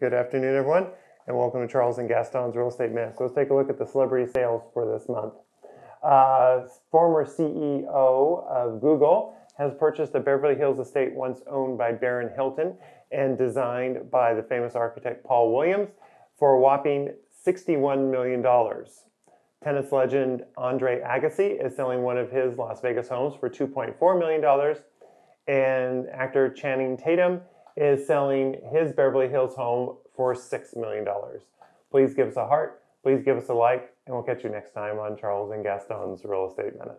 Good afternoon, everyone, and welcome to Charles and Gaston's Real Estate Minute. So let's take a look at the celebrity sales for this month. Uh, former CEO of Google has purchased a Beverly Hills estate once owned by Baron Hilton and designed by the famous architect Paul Williams for a whopping $61 million. Tennis legend Andre Agassi is selling one of his Las Vegas homes for $2.4 million, and actor Channing Tatum is selling his Beverly Hills home for $6 million. Please give us a heart, please give us a like, and we'll catch you next time on Charles and Gaston's Real Estate Minute.